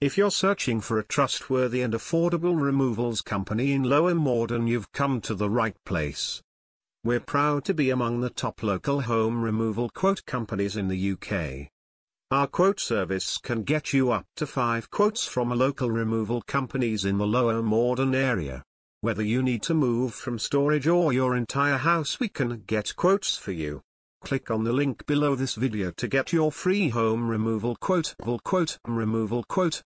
If you're searching for a trustworthy and affordable removals company in Lower Morden you've come to the right place. We're proud to be among the top local home removal quote companies in the UK. Our quote service can get you up to 5 quotes from local removal companies in the Lower Morden area. Whether you need to move from storage or your entire house we can get quotes for you. Click on the link below this video to get your free home removal quote. Quote removal quote.